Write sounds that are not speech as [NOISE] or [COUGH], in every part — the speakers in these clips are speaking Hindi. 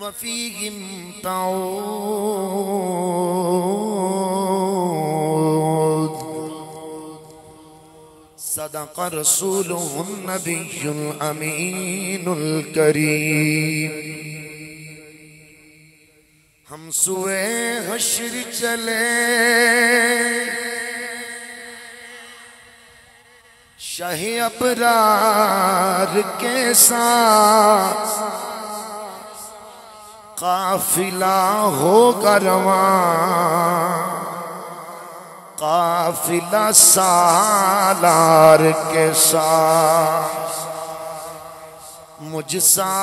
वफीम ताओ सदक रसूल नबील अमीनुल करीम हम सुए हश्र चले शाही अपरार के साथ काफिला हो करवा काफिला सालार के साथ। मुझसा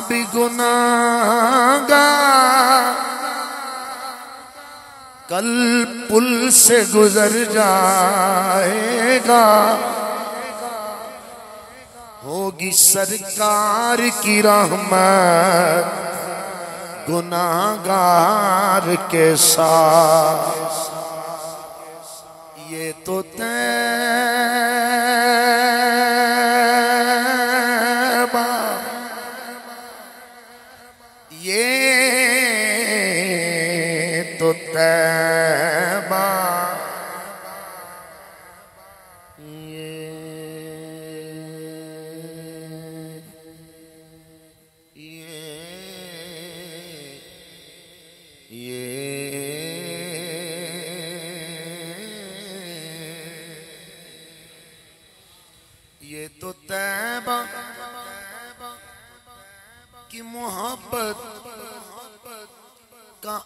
भी गुनागा कल पुल से गुजर जाएगा। होगी सरकार की रहमत। गुनागार के साथ। ये तो तैबा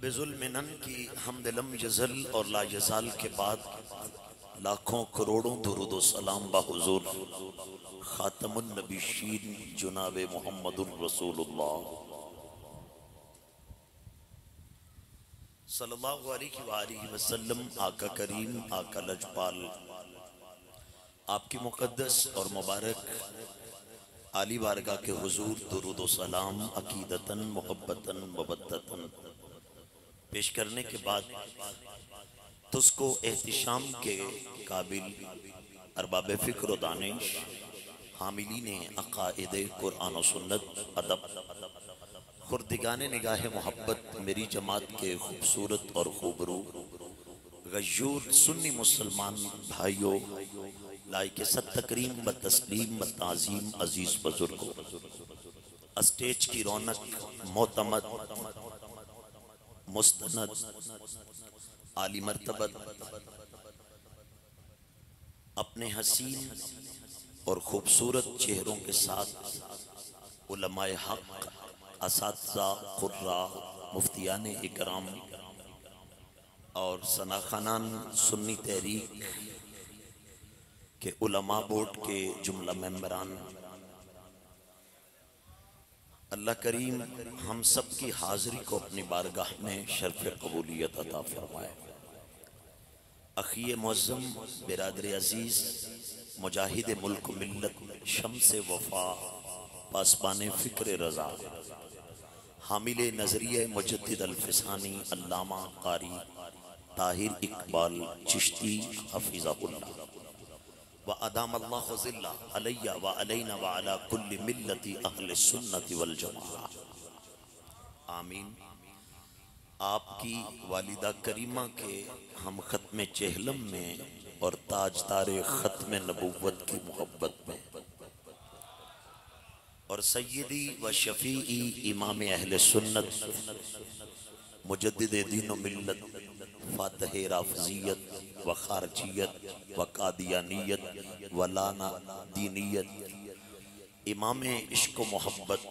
आवाज़ रब मिनन की हमदलम यजल और ला यजाल के बाद लाखों करोड़ों दुरुद सलाम बहुजूर खातमुन नबीशीन जुनाब मोहम्मद वसल्लम, आका करीम, आका लजपाल। आपकी मुकदस और मुबारक, आली बारगा के हजूर, दुरुद सलाम, अकीदतन, मोहब्बतन मबद्दतन पेश करने के बाद तुझको एहतशाम के काबिल अरबाब फ़िक्र दानिश हामिली ने अकायद कुरान सुन्नत, अदब। खुर्दिगान निगाह मोहब्बत मेरी जमात के खूबसूरत और खूबरू। गयूर सुन्नी मुसलमान भाइयों लाइक सत तकरीम ब तस्लीम ब ताज़ीम अज़ीज़ बुजुर्गो। स्टेज की रौनक, मोतमद मुस्तनद। आली मरतबत। अपने हसीन और खूबसूरत चेहरों के साथ उलमाए हक खुर्रा, मुफ्तियान इकराम और सनाखानान सुन्नी तहरीक के उलमा बोर्ड के जुमला मेम्बरान अल्लाह करीम हम सब की हाजिरी को अपनी बारगाह में शर्फ कबूलियत अता फरमाए। अखी मज़म बिरादर अज़ीज़, मुजाहिद मुल्क मिलत शम से वफा, पासबान फ़िक्र रज़ा। हामिल नज़रिया मुजद अल्फसानी, अल्लामा कारी ताहिर इकबाल चिश्ती हफीज़ाउल्ला व अल्लाह अलैया व अलैना व अला कुल्ल मिल्लति अहल सुन्नति वल आपकी वालिदा करीमा के हम ख़त्म चहलम में और ताज ताजदार ख़त्म नबूवत की मोहब्बत में। और सैदी व शफ़ी इमाम अहल सुन्नत मुजद दीन मिलत फ़ातह राफजियत व खारजियत व कादियानियत व लाना दीनियत। इमाम इश्क मोहब्बत।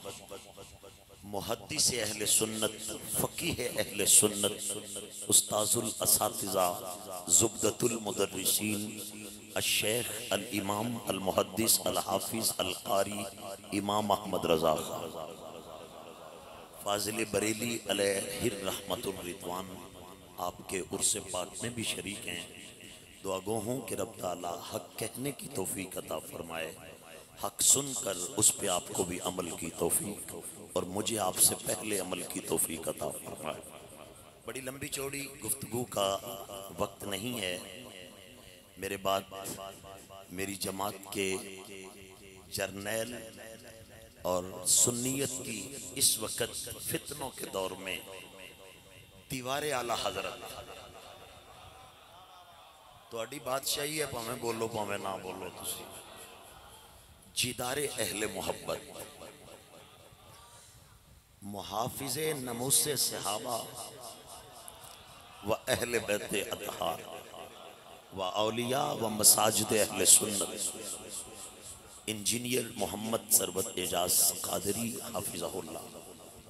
मुहदस अहल सुन्नत, फ़कीह अहल सुन्नत, उस्ताजुल असातिज़ा जुबदतुल मुदर्रिसीन, अशेख अल इमाम अल मुहदस अल हाफिज़ अल कारी, इमाम अहमद रजा फाजिल बरेली रहमतुल्रिदवान आपके उर्स पाक में भी शरीक हैं। दुआ गो हूँ कि रब ताला हक कहने की तोफ़ी अता फरमाए। हक सुनकर उस पर आपको भी अमल की तोफ़ी और मुझे आपसे पहले अमल की तोफ़ी अता फरमाए। बड़ी लंबी चौड़ी गुफ्तगु का वक्त नहीं है। मेरे बाद मेरी जमात के जर्नैल और सुन्नीत की इस वक्त फितनों के दौर में दीवार आला हज़रत थोड़ी बादशाही है, भावें बोलो, भावें ना बोलो जिदारे अहले मोहब्बत। मुहाफिज नमूस सहाबा व अहल बैत अतहार व अलिया व मसाजिद अहल सुन्नत। इंजीनियर मोहम्मद सरबत एजाज कादरी हाफिज़ल्ला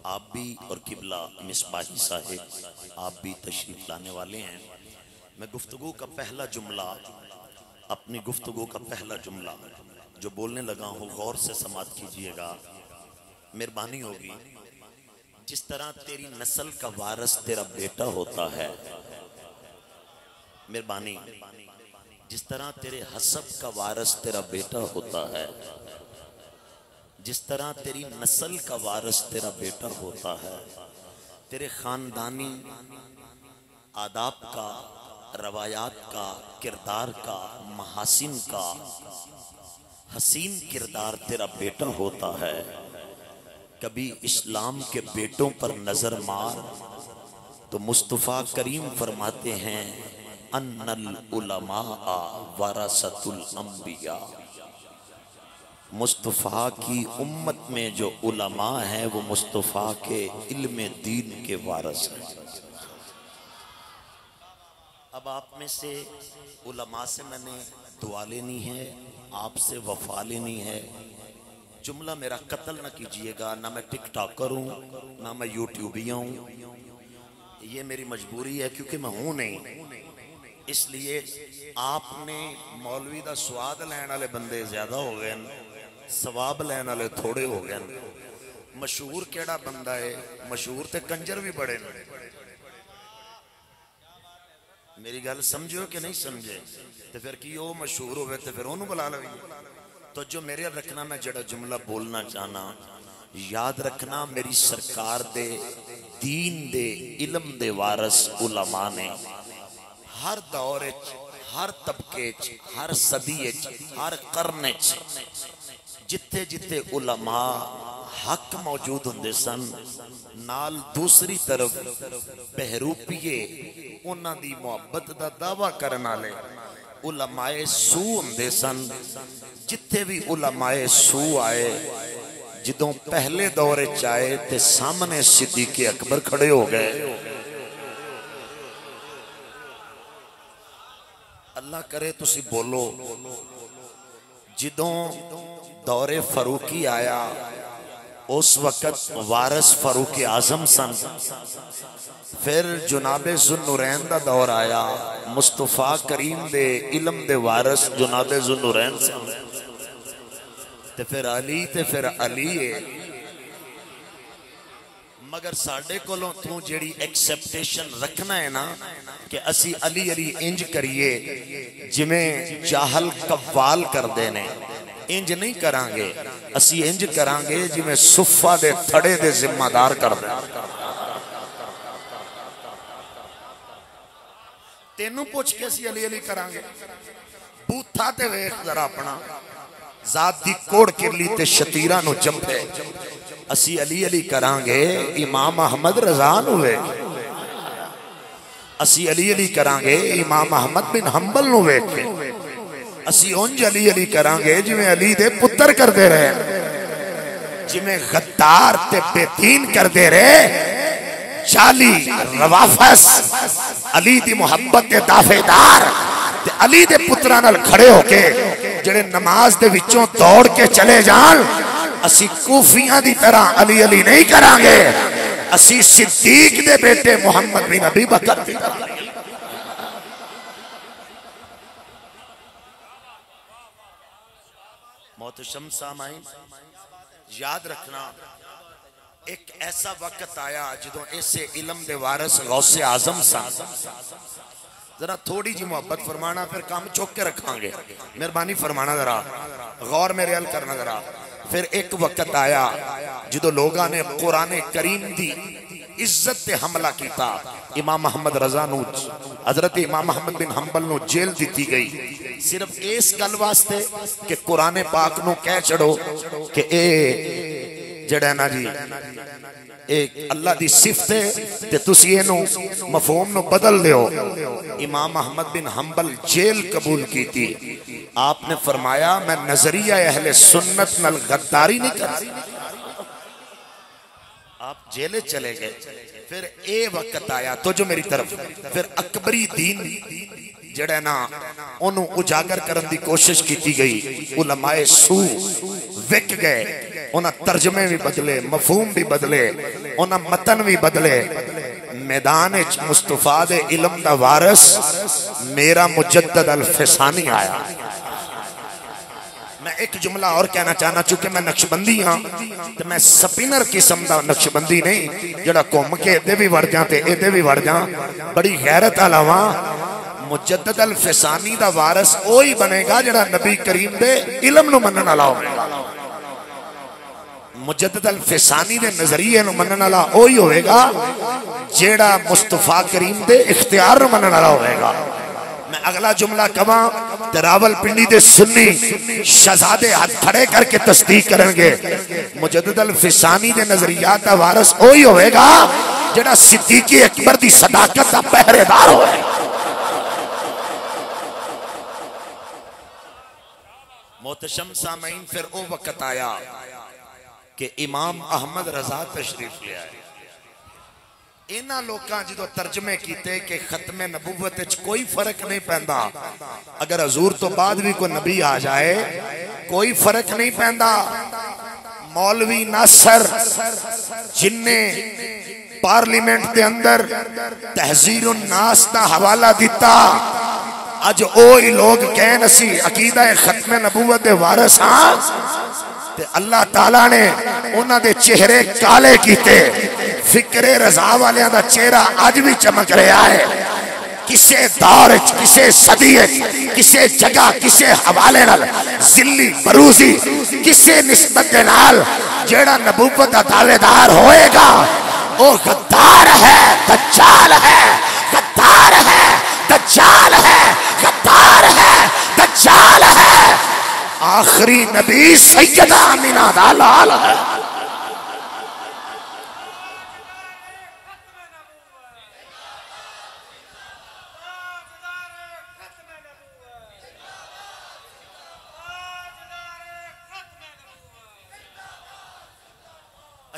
आप भी और किबला मिसबाही साहिब, आप भी तशरीफ़ लाने वाले हैं। मैं गुफ्तु का पहला जुमला, अपनी गुफ्तु का पहला जुमला, जो बोलने लगा हूँ, गौर से समाप्त कीजिएगा। मेहरबानी होगी। जिस तरह तेरी नस्ल का वारस तेरा बेटा होता है, मेहरबानी। जिस तरह तेरे हसब का वारस तेरा बेटा होता है, जिस तरह तेरी नस्ल का वारस तेरा बेटा होता है, तेरे खानदानी आदाब का रवायात का, किरदार का, महासिन का। हसीन किरदार तेरा बेटा होता है। कभी इस्लाम के बेटों पर नज़र मार तो मुस्तफ़ा करीम फरमाते हैं अम्बिया मुस्तफ़ा की उम्मत में जो उलमा है, वो मुस्तफ़ा के इल्म दीन के वारस हैं। अब आप में से उलमा से मैंने दुआ लेनी है, आपसे वफा लेनी है। जुमला मेरा कत्ल ना कीजिएगा, ना मैं टिक टॉकर हूँ ना मैं यूट्यूबिया हूँ ये मेरी मजबूरी है क्योंकि मैं हूँ नहीं। इसलिए आपने मौलवी का स्वाद लैन वाले बंदे ज़्यादा हो गए सवाब लैन वाले थोड़े हो गए मशहूर केड़ा बंदा है, मशहूर ते कंजर भी बड़े ने। मेरी गल समझो कि नहीं समझे? तो फिर की वो मशहूर हो फिर ओनू बुला लो तो जो मेरे रखना मैं जड़ा जुमला बोलना चाहना, याद रखना मेरी सरकार दे, दीन दे, इलम दे वारस उलमा ने। हर दौर हर तबके हर सदी हर करन जिथे जिथे उलमा हक मौजूद होंगे सन, नाल दूसरी तरफ़ बहरूपीए उन्हों की मुहब्बत का दावा करने वाले उलमाए सू होंगे सन। जिथे भी उलमाए सू आए जो पहले दौर च आए तो सामने सिद्दीके अकबर खड़े हो गए। अल्लाह करे तुसी बोलो जो दौरे फरूकी आया उस वक्त वारस फरूक आज़म सन। फिर जुनाबे जुन्नुरैन का दौर आया। मुस्तफ़ा करीम दे इलम दे वारस जुनाबे जुन्नुरैन सन। ते फिर अली, ते फिर अली है मगर साडे कोलों तू जेड़ी एक्सेप्टेशन रखना है ना, कि असी अली अली इंज करिए जिमें चाहल कवाल करते इंज नहीं करांगे असी इंज करांगे जिमें सुफा दे थड़े दे जिम्मेदार कर तेनू पूछ के असी अली अली करांगे बूथा ते वेख जरा अपना जात दी कोड़ किरली शतीरा जंपे असी अली अली करांगे इमाम अहमद रजा वेख असी अली अली करांगे इमाम अहमद बिन हंबल नु असी उंज अली अली करांगे, जिवें अली दे पुत्र करते रहे। जिवें गद्दार बेदीन करते रहे। चाली रवाफस, अली दी मोहब्बत के दावेदार ते अली दे पुत्रा खड़े होके जेड़े नमाज़ विचों दौड़ के चले जान असी कूफियाँ दी तरह अली अली नहीं करांगे। असी सिद्दीक दे बेटे मोहम्मद बिन अबी बकर दी तरह। मोहतशम सामाइन याद रखना, एक ऐसा वक्त आया जो इसे इलम दे वारस गौसे आज़म सा। जरा थोड़ी जी मोहब्बत फरमाना, फिर काम चुक के रखांगे। मेहरबानी फरमाना जरा, गौर मेरे हल करना जरा। फिर एक वक्त आया जो लोगों ने कुरान करीम की इज़्ज़त से हमला किया इमाम मोहम्मद रजा हज़रत इमाम मोहम्मद बिन हम्बल नु जेल दी गई। सिर्फ़ इस गल वास्ते कि कुरान पाक नु कह चढ़ो कि ए, जड़ा ना जी एक अल्लाह की सिफत है ते मफहूम बदल दियो इमाम अहमद बिन हम्बल जेल कबूल की थी आपने फरमाया, मैं नज़रिया अहले सुन्नत नल गद्दारी नहीं कर आप जेले चले गए। फिर ए वक्त आया तो जो मेरी तरफ़। फिर अकबरी दीन, जड़ा ना ओनू उजागर करने की कोशिश की गई। उलमाए सू विक गए। उन्हें तर्जमे भी बदले, मफहूम भी बदले, उन्हें मतन भी बदले। मैदान मुस्तफ़ा दे इलम का वारस, मेरा मुजद्दद अल आया। मैं एक जुमला और कहना चाहना, चूँकि मैं नक्शबंदी हाँ तो मैं स्पिनर किस्म का नक्शबंदी नहीं जरा घूम के इधे भी वड़ जा इधे भी वड़ जा। बड़ी गैरत अलावा मुजद्दद अल फिसानी का वारस ही बनेगा जरा नबी करीम के इलम नु मनन होगा मुजद्दद अल फिसानी दे नज़रिए नु मनन वाला ओ ही होएगा जेड़ा मुस्तफ़ा करीम के इख्तियार नु मनन वाला होएगा मैं अगला जुमला कवा रावल पिंडी दे सुन्नी, शहजादे हाथ खड़े करके तस्दीक करेंगे। मुजद्दल फिसानी दे नजरियात का वारस ओ ही होएगा, जेड़ा सिद्दीकी अकबर दी सदाकत का पहरेदार सामीन फिर वो वक्त आया कि इमाम अहमद रजा तशरीफ़ ले आए। इन्होंने लोगों जो तर्जमे किए कि खत्मे नबूवत कोई फ़र्क नहीं पैदा। अगर हजूर तो बाद नबी आ जाए, कोई फ़र्क नहीं जिन्ने पार्लीमेंट के अंदर तहजीर नास का हवाला दिता, अज ओ लोग कहन, असी अकीदा खत्म नबूवत दे वारिस हाँ अल्लाह ताला ने उन्हां चेहरे काले कीते। फिक्रे रजा वालियाँ दा चेहरा अज भी चमक रहा है। किसे दौर किसे सदी किसे जगह, किसे हवाले नाल, जिल्ली बरूजी, किसे निस्बत जेड़ा नबूवत दा दावेदार होएगा, वो गद्दार है, दज्जाल है, गद्दार है, दज्जाल है, गद्दार है, दज्जाल है। आखिरी नबी सैयदा अमीना दा लाल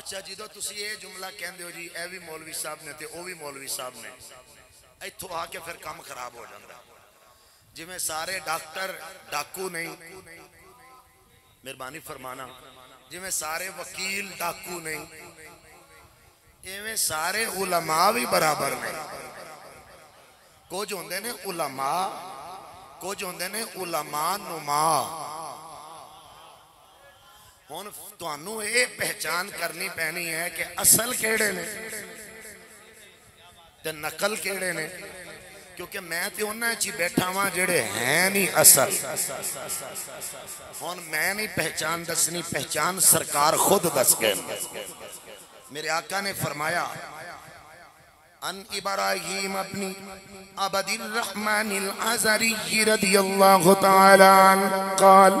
अच्छा जो ये जुमला कहते हो जी ए भी मौलवी साहब ने ते भी मौलवी साहब ने इतों आके फिर काम खराब हो जाता जिमें सारे डॉक्टर डाकू नहीं मेहरबानी फरमाना जिमें सारे वकील डाकू नहीं इवें सारे उलमा भी बराबर ने कुछ होंगे ने उलमा कुछ होंगे ने उलमा नुमा ਹੁਣ ਤੁਹਾਨੂੰ ਇਹ ਪਹਿਚਾਨ ਕਰਨੀ ਪੈਣੀ ਹੈ ਕਿ ਅਸਲ ਕਿਹੜੇ ਨੇ ਤੇ ਨਕਲ ਕਿਹੜੇ क्योंकि मैं तो उन्हें च बैठा वहाँ जेडे है नहीं असल हूँ मैं नहीं पहचान दसनी पहचान सरकार खुद दस गए मेरे आका ने फरमाया अन इब्राहिम अपनी अबदिल रहमान अल अजरी रदियल्लाहु तआला काल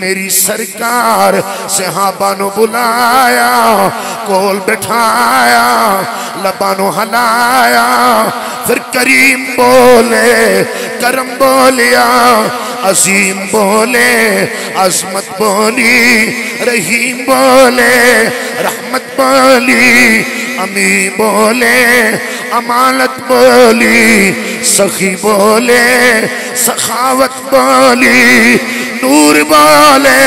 मेरी सरकार सहाबा नु बुलाया, कोल बिठाया लबा नु हलाया। फिर करीम बोले, करम बोलिया, अजीम बोले, अजमत बोली, रहीम बोले, रहमत बोली अमी बोले अमानत बोली, सखी बोले, सखावत बोली, नूर बोले,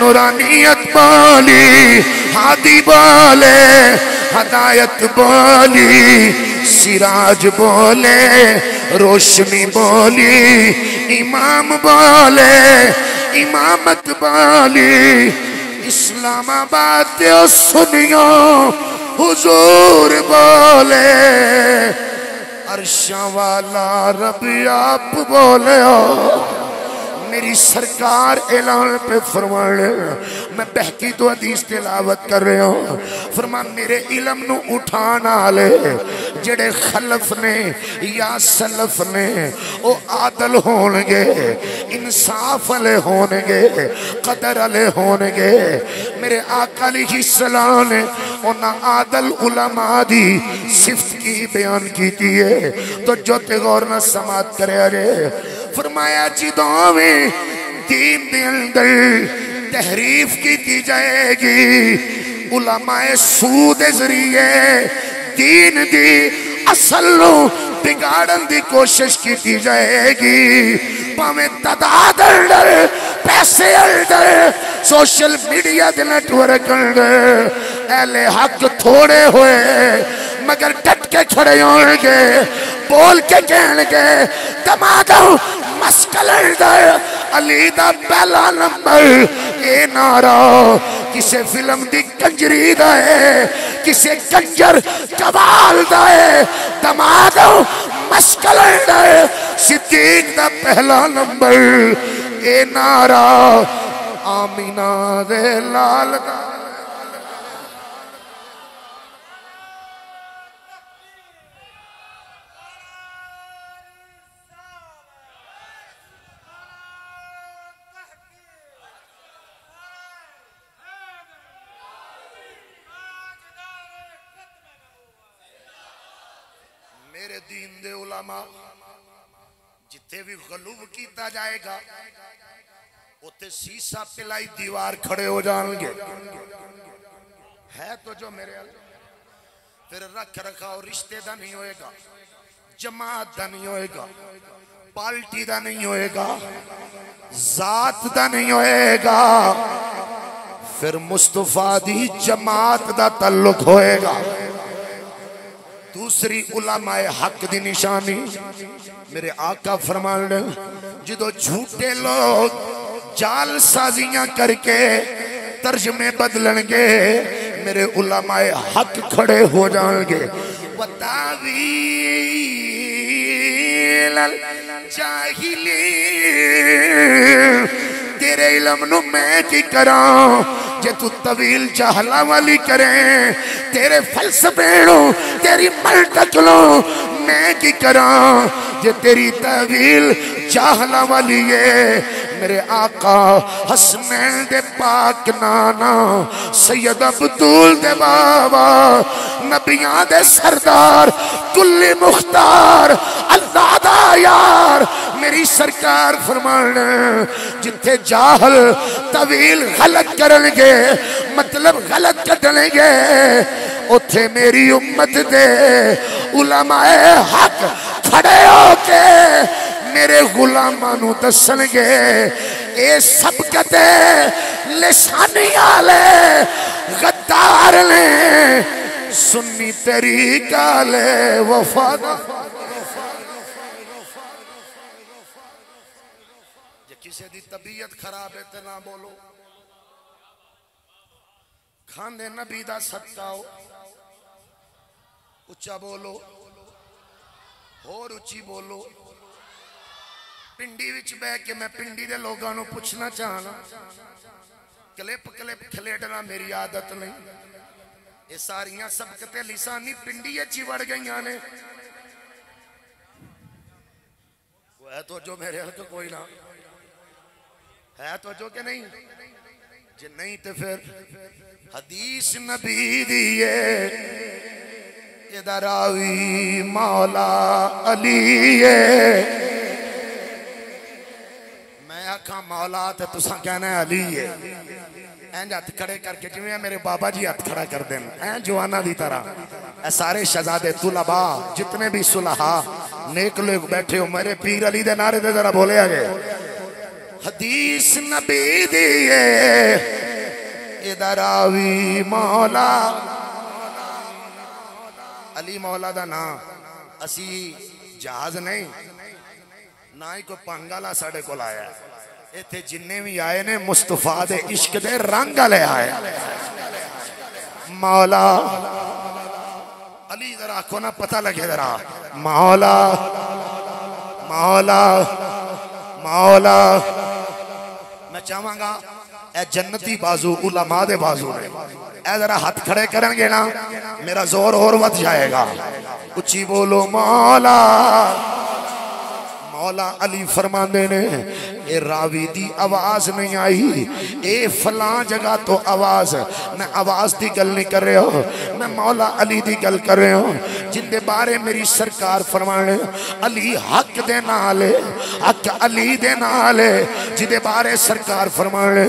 नूरानियत बोली, हादी बोले, हदायत बोली, सिराज बोले, रोशनी बोली, इमाम बोले, इमामत बोली, इस्लामाबाद सुनियो हुजूर बोले। अरशा वाला रब आप बोले मेरी सरकार ऐलान पे फरमान मैं बहकी तो हदीस तिलावत कर रहा हूँ। फरमा मेरे इलम नु उठान आले, जेड़े खलफ ने या सलफ ने वो आदल होणगे, इंसाफ वाले होणगे, कदर वाले होणगे। मेरे आका ही सलाम ने उन्हें आदल उलमा दी सिफत की बयान की है। तो जो गौर न समात करे फरमाया, जिदों में दिन अंदर तहरीफ की जाएगी। उलमाए सूद ज़रिए दीन दी असल बिगाड़न की कोशिश की जाएगी। भावें तादाद अंदर पैसे अंदर सोशल मीडिया के नेटवर्क अंदर एले हक थोड़े हुए, मगर डट के खड़े होंगे बोल के कहणगे दमादो मस्कल अली दा पहला नंबर ए नारा किसे फ़िल्म दी कंजरी दा है किसे कंजर कबाल दा है दमादो मस्कल सिद्दीक दा पहला नंबर ए नारा आमीना दे लाल दा। उलमा जिथे भी गलूब किया जाएगा सीसा पिलाई दीवार खड़े हो जाएँगे। है तो जो मेरे फिर रख रखाव रिश्ते का नहीं होएगा, जमात का नहीं होएगा, पार्टी का नहीं होएगा, जात का नहीं होएगा। फिर मुस्तफ़ा दी जमात का तल्लुक होएगा। दूसरी उलामाए हक दी निशानी। मेरे आका फरमान जो झूठे लोग जाल साजियाँ करके तर्जमे बदलणगे मेरे उलामाए हक खड़े हो जाएँगे। बतावी चाहिए तेरे इलम नु मैं की करा? जे तू तवील चाहला वाली करे, तेरे फलसफे तेरी मलटक लो मैं की करा? जे तेरी तवील चाहला वाली है, मेरे आका हसनैन दे पाक नाना, सैयद अब्दुल दे बाबा, नबियाँ दे सरदार, कुल्ली मुख्तार, अल्लाह दा यार मेरी सरकार फरमान जिथे जाहल तवील गलत करनगे मतलब गलत कटणगे उथे मेरी उम्मत दे, उलमाए हक खड़े होके मेरे गुलामा दसनगे। ये सब कते लिसानी आले गद्दार ने, सुन्नी तरीका ले, वफादार। किसी की तबीयत खराब है तो ना बोलो। खाने नबी का सत्काओ उच्चा बोलो। होर उच्ची बोलो। पिंडी विच बह के मैं पिंडी के लोगों पूछना चाहना, क्लिप क्लिप खलेडना मेरी आदत नहीं। ये सारिया सबक लिसानी पिंडी ही वड़ गई ने। तो जो मेरे हल्क कोई ना। है तो के नहीं? जे नहीं तो फिर हदीस नबी दिए रावी मौला अली मैं आखा, मौला तो तुसा कहना अली है। इंज हथ खड़े करके जिम्मे मेरे बाबा जी हथ खड़ा कर देन जवाना की तरह। ए सारे शहजादे तुलबा, जितने भी सुलहा, नेक बैठे हो, मेरे पीर अली दे नारे दे जरा बोले आगे। हदीस नबी दिए इधर आवी मौला। अली मौला का ना असी जहाज़ नहीं, ना ही कोई पंग वाला साढ़े को आया। इतने जिन्ने भी आए ने, मुस्तफ़ा दे इश्क दे रंग वाले आए। मौला, अली जरा आखो ना, पता लगे जरा। मौला मौला मौला। मैं चाहवागा ए जन्नती बाजू, उलमा दे बाजू ने ए जरा हाथ खड़े करेंगे ना, मेरा ज़ोर और बच जाएगा। उची बोलो, मौला। मौला अली फरमाते ने ये रावी दी आवाज़ नहीं आई, ए फला जगह तो आवाज़, मैं आवाज़ की गल नहीं कर रहा मैं मौला अली की गल कर रहा हूँ, जिंदे बारे मेरी सरकार फरमाने, अली हक दे नाल हक अली दे नाल जिदे बारे सरकार फरमाने,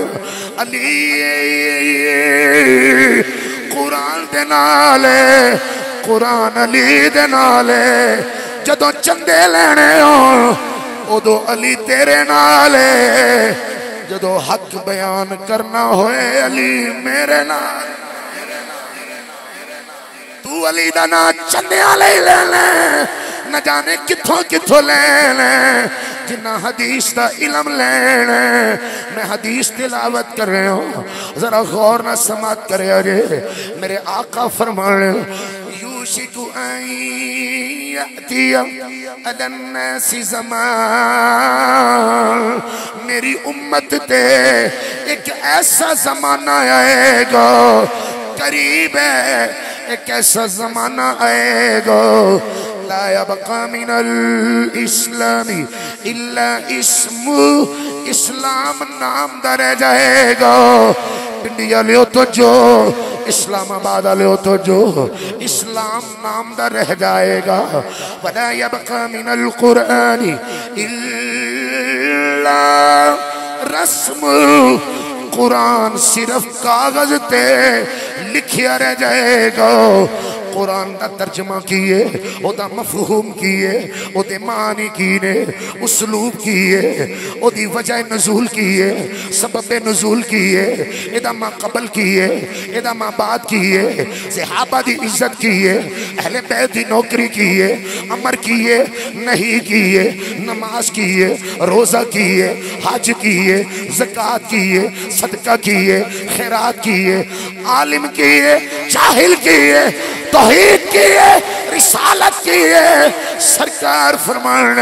अली, कुरान दे नाल कुरान अली दे नाल जदों चंदे लेने उदो अली तेरे नाल जो हक बयान करना होए, अली मेरे नाल। तू अली का ना चंदिया ले लेना न जाने कितों कितों लेना जिन्ना हदीस का इलम लेना मैं हदीस तिलावत कर रहा हूँ। जरा गौर न समात करे अरे मेरे आका फरमान यूशिकु मेरी उम्मत ते एक ऐसा जमाना आएगा करीब है एक ऐसा जमाना आएगा इस्लामी इल्ला इस्मु इस्लाम नाम दा रह जाएगा इंडिया लियो तो जो, इस्लामाबाद लियो तो जो, इस्लाम नाम दा रह जाएगा। वला यबका मिनल कुरानी इल्ला रस्म। कुरान सिर्फ़ कागज़ ते लिखिया रह जाएगा। कुरान का तर्जमा किए, ओदा मफहूम किए, ओदे मानी की ने उसलूब किए, ओदी वजह नजूल किए, सबब नजूल किए, एदा माँ कबल किए, एदा माँ बात किए, सहाबा दी इज़्ज़त किए, अहले बैत दी नौकरी किए, अमर किए, नहीं किए, नमाज़ किए, रोजा किए, हज किए, जक़ात किए, सदका किए, खैरात किए, आलिम किए, जाहिल किए तोहीद की है रिसालत की है। सरकार फरमान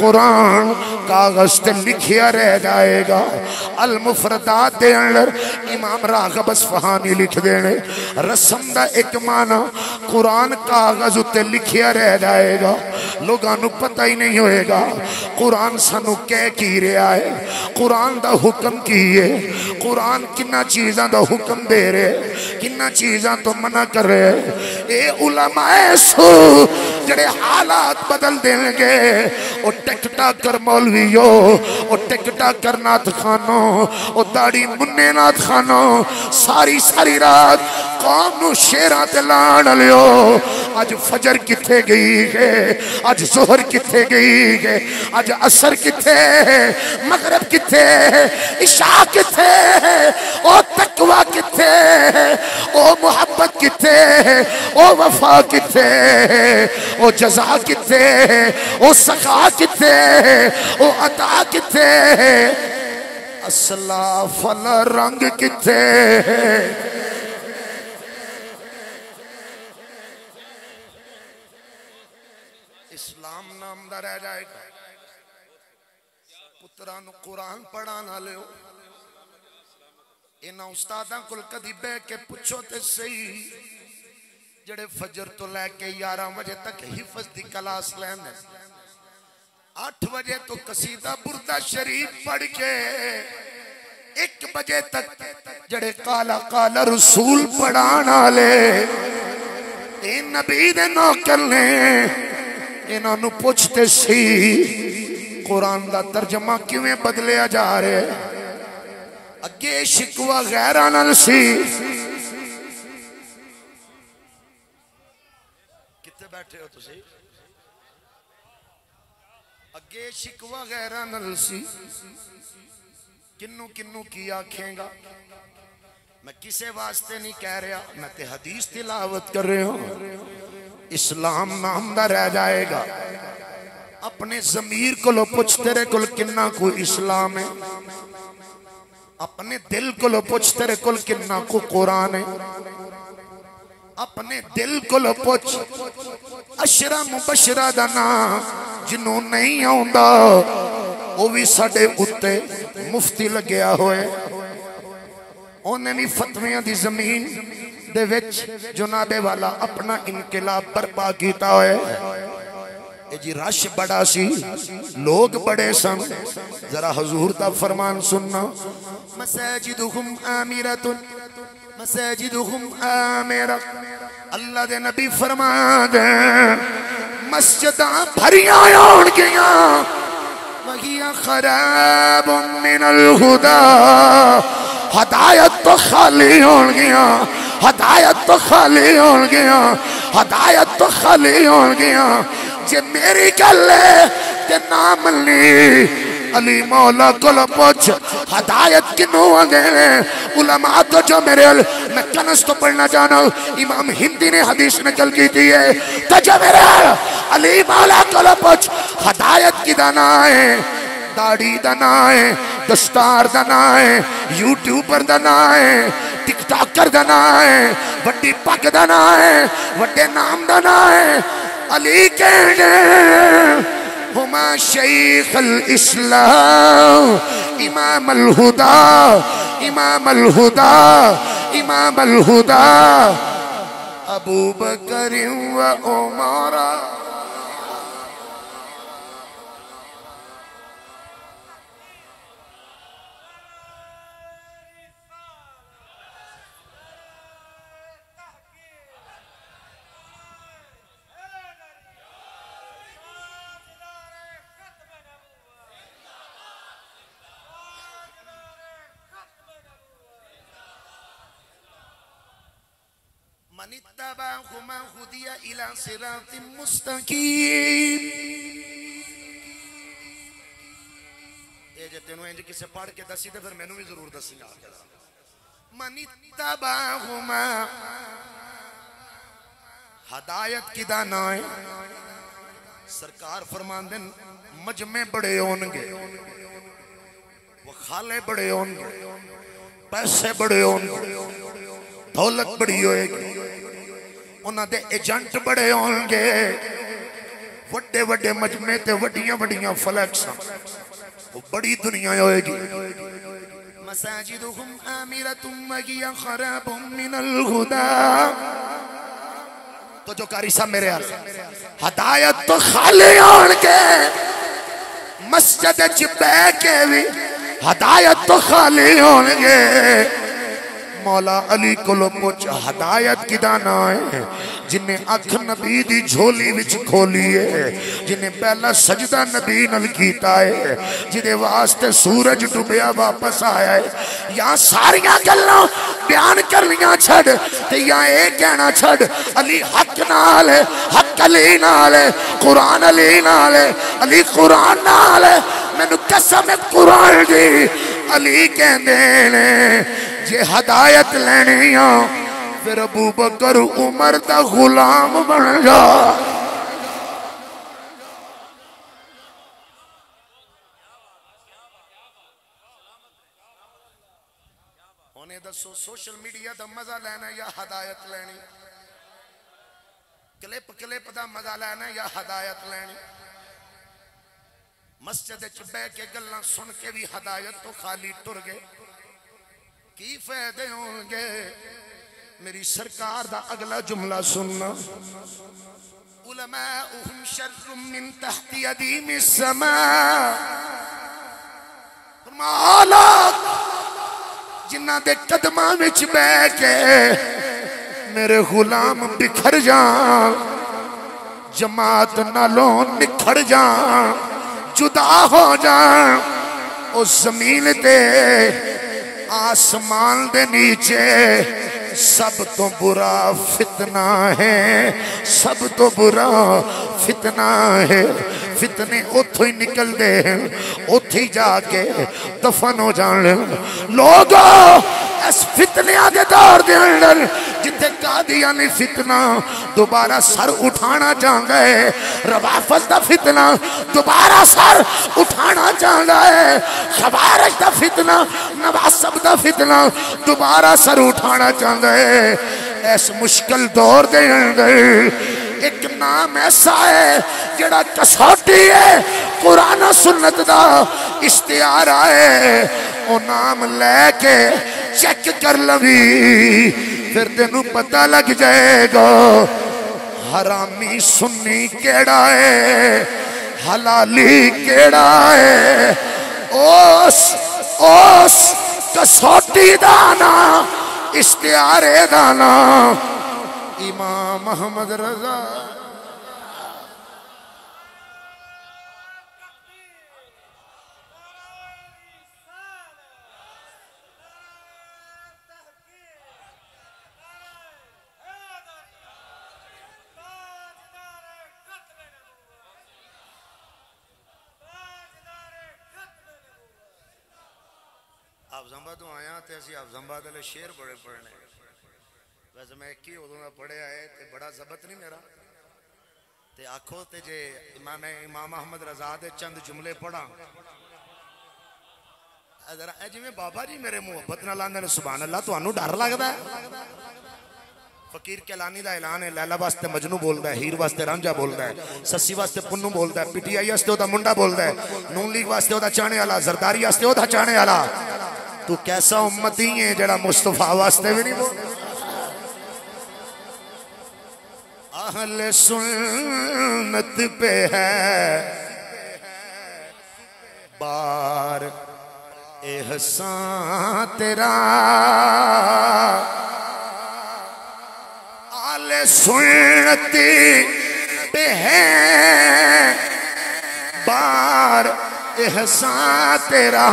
कुरान कागज़ ते लिखिया रह जाएगा। अल मुफरदात दे अंदर इमाम रागब असफहानी लिख देने। रस्म दा एक माना, कुरान कागज़ उत्ते लिखिया रह जाएगा। लोगों को पता ही नहीं होएगा, कुरान सानू कह की रहा है। कुरान दा हुक्म की है? कुरान किन्ना चीज़ों दा हुक्म दे रहे किन्ना चीज़ों तो मना कर रहे ए उलमाए सो, जड़े हालात बदल देंगे टिकटा कर मौलवियो, ओ टिकटा कर नाथ खानो ओ दाड़ी मुन्ने नाथ खानो सारी सारी रात कौम शेरा ते लाण लियो अज फजर किथे गई है अज जोहर किथे गई है अज असर किथे? मगरब किथे? इशा किथे? ओ तकवा किथे? ओ मोहब्बत किथे? ओ वफा किथे? ओ जजा किथे? ओ सखा किथे? ओ अता किथे? असला फल रंग किथे? इस्लाम नाम दा रह जाएगा। पुत्रा कुरान पढ़ा ना लियो इन्हों उस्तादा को कदी बह के पूछो तो सही। जड़े फजर तो लैके ग्यारह बजे तक हिफज की क्लास लेंदे अठ बजे तो कसीदा बुरदा शरीफ पढ़ के एक बजे तक जड़े काला काला रसूल पढ़ाण वाले नबी दे नौकर ने इन्हों पूछते सी, कुरान का तर्जमा किवें बदलिया जा रहा? है अगे शिकवा गैर सी। बैठे हो तुसी? अगे शिकवा गैरा किन्नू किन्नू की आखेगा? मैं किसे वास्ते नहीं कह रहा, मैं हदीस तिलावत कर रहा इस्लाम नाम दा रह जाएगा। अपने जमीर को पुछ, तेरे को किन्ना को इस्लाम है? अपने दिल को पुछ, तेरे को किन्ना को कुरान है? अपने दिल को पुछ, अशरा मुबशरा का नाम जिन्हों नहीं आंदा वो भी साडे उत्ते मुफ्ती लग्या होए उन्हें भी फतवियाँ दी ज़मीन। किया होए ये जी रश बड़ा सी, लोग बड़े सन। जरा हजूर का फरमान सुनना। अल्लाह दे नबी फरमा दे खराब मिनल हुदा। हदायत तो खाली होणगियाँ। हदायत तो खाली होणगियाँ हदायत तो खाली होणगियाँ जे मेरी गल है, ते ना मन्नी अली मौला को पुछ, हदायत किनू ने? उलमा तो जो मेरे मैं कनस तो पढ़ना चाहना इमाम हिंदी ने हदीस नकल की थी है। तो जो मेरे अली मौला को पुछ, हदायत की दाना है दाढ़ी का ना है, दस्तार का ना है, यूट्यूबर का ना है, टिकटॉकर का ना है, वड्डी पग का ना है, वड्डे नाम का ना है। अली कहने, हुमा शेख अल इस्लाम इमाम अल हुदा इमाम अल हुदा इमाम अल हुदा। अबू बकर व उमरा। मन तबाहुमा हुदिया इला सिराति मुस्तकीम ए, जे तेनु इंज किसे पढ़ के दसी ते फिर मेनू भी ज़रूर दसी यार मन तबाहुमा हदायत किदा ना है सरकार फरमांदे मजमे बड़े होंगे वखाले बड़े होंगे पैसे बड़े होंगे दौलत बड़ी होएगी। उन्होंने एजेंट बड़े होंगे वे वे मजमे से व्डिया व्डिया फ्लैक्स बड़ी दुनिया होएगी मसाजिदुहुम आमिरतुम वहिया खराबुम मिनल हुदा तो जो कारी साहब मेरे यार हदायत तो खाली आन के मस्जिद च बह के भी हदायत खाली होंगे मौला अली पुछ हदायत किदा ना है, जिन्हें अख नबी दी झोली विच खोली है, जिन्हें पहला सजदा नबी नल कीता है जिदे वास्ते सूरज डुबया वापस आया है। या सारिया गल्लां बयान करनियाँ छड़ ते या ए कहना छड़, अली हक नाल है, हक अली नाल है, कुरान अली नाल है, अली कुरान नाल है। मैनू कसम कुरान दी, अली कहंदे ने जे हदायत लेनी आ फिर अबू बकर उमर का गुलाम बन जा। दसो, सोशल मीडिया का मज़ा लेना या हदायत लेनी? क्लिप क्लिप का मज़ा लेना या हदायत लेनी? मस्जिद बह के गल्लां सुन के भी हदायत तो खाली टुर गए। की फ़ायदे होंगे? मेरी सरकार का अगला जुमला सुनना। जिन्ना दे कदमां बैठ के मेरे गुलाम बिखर जान, जमात नालों निखर जान, जुदा हो जान, उस ज़मीन ते आसमान दे नीचे, सब तो बुरा फितना है, सब तो बुरा फितना है। फितने उतो ही निकलते हैं, उथे ही जाके दफन हो जान लोग दोबारा सर उठाना है। रवाफत का फितना, दोबारा सर उठाना चाहता है। का फितना, नवासब का फितना, दोबारा सर उठाना है। इस मुश्किल दौर के अंदर, एक नाम ऐसा है, जड़ा कसौटी है, कुरान सुन्नत का इश्तिहार आए वो नाम लैके चेक कर लवी फिर तेन पता लग जाएगा, हरामी सुन्नी केड़ा है, हलाली केड़ा है, ओस ओस, कसौटी दाना इश्तिहारे दाना इमाम मोहम्मद रजा। ਹਾਫਜ਼ੰਬਾ ਤੋਂ ਆਇਆ ਤੇ ਅਸੀਂ ਹਾਫਜ਼ੰਬਾ ਦੇ ਸ਼ੇਰ ਬੜੇ ਪੜਨੇ ਵੈਸੇ ਮੈਂ ਇੱਕ ਹੀ ਉਦੋਂ ਦਾ ਪੜਿਆ ਹੈ ਤੇ ਬੜਾ ਜ਼ਬਤ ਨਹੀਂ ਮੇਰਾ ਤੇ ਆਖੋ ਤੇ ਜੇ ਇਮਾਮ ਇਮਾਮ ਅਹਮਦ ਰਜ਼ਾ ਦੇ ਚੰਦ ਜੁਮਲੇ ਪੜਾਂ ਜਰਾ ਇਹ ਜਿਵੇਂ ਬਾਬਾ ਜੀ ਮੇਰੇ ਮੁਹੱਬਤ ਨਾਲ ਆਂਦੇ ਨੇ ਸੁਭਾਨ ਅੱਲਾ ਤੁਹਾਨੂੰ ਡਰ ਲੱਗਦਾ ਫਕੀਰ ਕਲਾਨੀ ਦਾ ਐਲਾਨ ਹੈ ਲੈਲਾ ਵਾਸਤੇ ਮਜਨੂ ਬੋਲਦਾ ਹੈ ਹੀਰ ਵਾਸਤੇ ਰਾਂਝਾ ਬੋਲਦਾ ਹੈ ਸੱਸੀ ਵਾਸਤੇ ਪੁੰਨੂ ਬੋਲਦਾ ਹੈ ਪੀਟੀਆਈ ਵਾਸਤੇ ਉਹਦਾ ਮੁੰਡਾ ਬੋਲਦਾ ਹੈ ਨੂਨ ਲੀਗ ਵਾਸਤੇ ਉਹਦਾ ਚਾਹਣੇ ਵਾਲਾ ਜ਼ਰਦਾਰੀ ਵਾਸਤੇ तू कैसा उम्मती है? जरा मुस्तफ़ा वास्ते भी नहीं बोल। अहल सुन्नत पे है। बार एहसान तेरा। आले सुन्नत पे है। बार एहसान तेरा।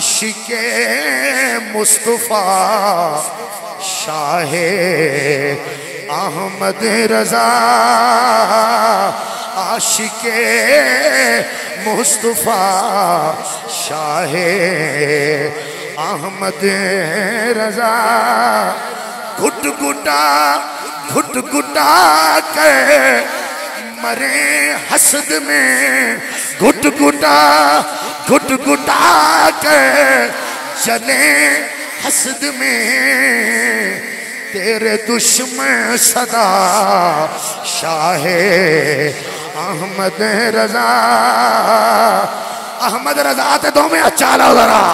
आशिके मुस्तफ़ा, शाह अहमद रजा, आशिके मुस्तफ़ा, शाह अहमद रजा। घुट घुटा घुट घुटा के मरे हसद में। घुट घुटा घुट घुटा के चले हसद में। तेरे दुश्मन सदा शाह अहमद रजा। अहमद रजा ते दो में अच्छा लो जरा।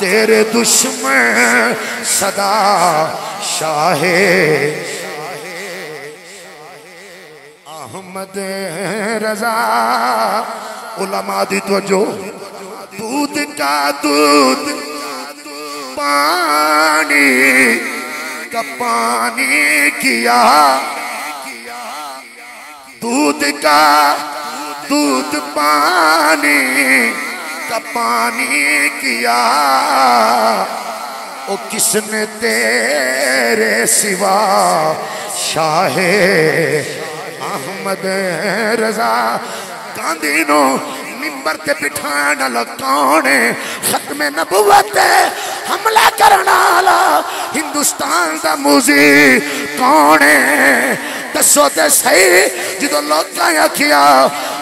तेरे दुश्मन सदा शाह अहमद रजा। उलमा दी जो दूध का दूध, पानी का पानी किया। दूध का दूध, पानी का पानी किया। ओ किसने तेरे सिवा शाह अहमद रजा गांधी नो मिंबर ते बिठाण कौन खत्म नबुवत हमला करना हिंदुस्तान का मूजी कौन दसो ते सही जो लोग आखिया,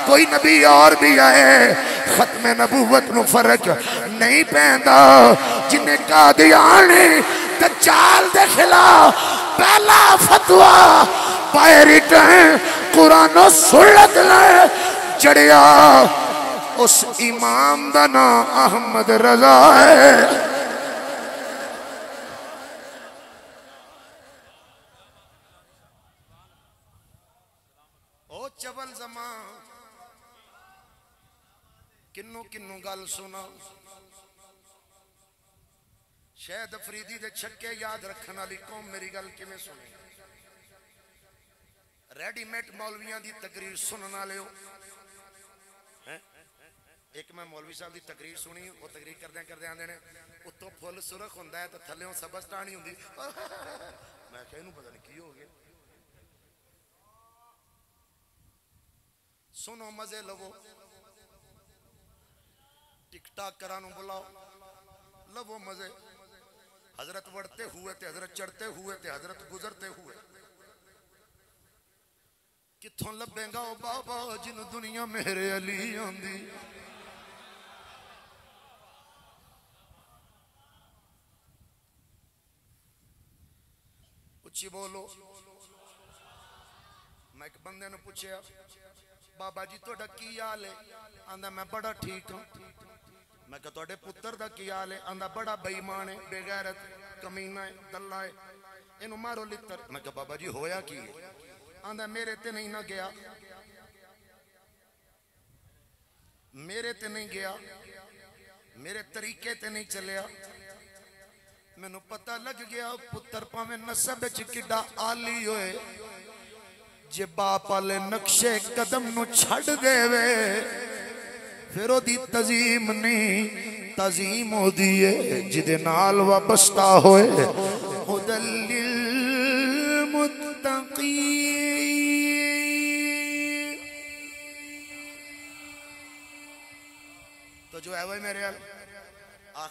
कोई नबी और भी आए खत्म नबूवत नु फ़र्क नहीं पैदा। जिन्हें कादियानी दज्जाल दे खिलाफ पहला फतवा पाए रिटर्न कुरानो सुलत चढ़िया उस इमाम का नाम अहमद रजा है। चबल जमा, किन्नू किन्नू गल सुना। शायद अफरीदी दे छक्के याद रखने वाली कौम मेरी गल किवें सुने? रेडीमेड मौलवियाँ दी तकरीर सुनने वाले हो? हैं एक मैं मौलवी साहब की तकरीर सुनी, वो तकरीर करदे करदे आंदे ने उत्तों फुल सुरख हुंदा तो थल्लेों सबस टाणी हुंदी। [LAUGHS] मैं क्या इनू पता नहीं की हो गया? सुनो, मज़े लवो। टिकटाक करा बुलाओ। लवो मज़े। हज़रत बढ़ते हुए थे हज़रत चढ़ते हुए थे हज़रत गुजरते हुए। कितों लभेगा ओ बाबा जिन दुनिया मेरे अली आंदी उच्ची बोलो मैं एक बंदे ने पूछा बाबा जी थोड़ा की हाल है आंदा मैं बड़ा ठीक हूँ मैं थोड़े पुत्र का की हाल है आंदा बड़ा बेईमान है बेगैरत कमीना है दल्ला है इनू मारो लित्र मैं बाबा जी होया की आंदा, मेरे ते नहीं ना गया। मेरे ते नहीं गया। मेरे तरीके ते नहीं चलिया मैनू पता लग गया पुत्र भावे नसब किडा आली होए। जे बाप वाले नक्शे कदम नु छड़ देवे, फिर ओदी तजीम नहीं, तजीम ओदी है, जिदे नाल वाबस्ता होए। मुत्तकी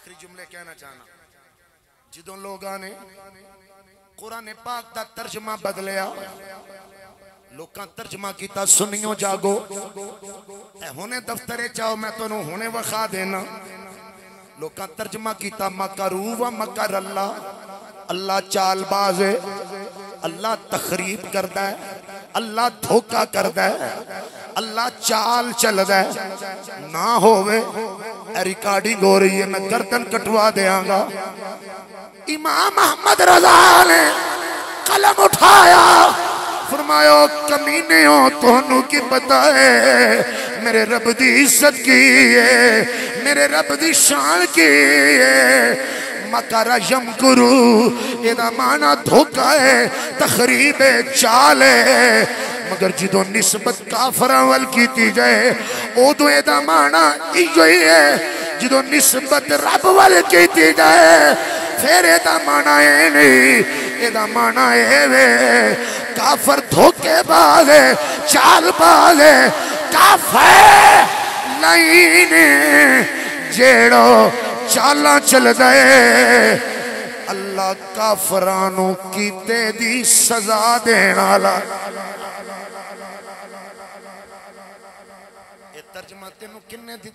आखिरी जुमले कहना चाहना। जो लोग ने कुरान पाक का तर्जमा बदलिया लोग तर्जमा किया सुनियो जागो। हने दफ्तरे चाहो मैं तुम तो हने विखा देना। लोग तर्जमा किया मका रू व मका रला अल्लाह चालबाज है, अल्लाह तखरीब करता है। अल्लाह धोखा करता है। अल्लाह चाल चलदा है। ना होवे रिकॉर्डिंग हो रही है, मैं गर्दन कटवा देंगा इमाम अहमद रजा ने कलम उठाया। फरमायो कमीने हो तोनू की पता है, मेरे रब की इज़्ज़त की है, मेरे रब की शान की है मकर यम गुरु एदा माना धोखा है तखरीब चाल है। मगर जो निस्बत काफर वल की जाए उदो एदा माना इो ही है। जो निस्बत रब वल की जाए, फिर एदा माना ए नहीं एदा माना ए वे। काफर धोखे बाजे चाल बाजे काफर नहीं ने। चाला चल दे अल्लाह दी